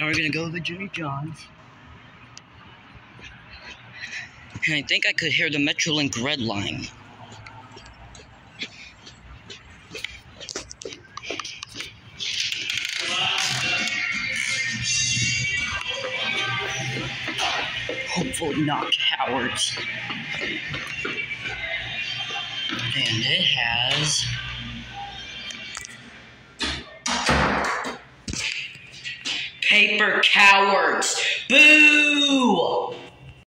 Now we're gonna go to Jimmy John's. And I think I could hear the Metrolink red line. Hopefully not cowards. And it has paper cowards. Boo!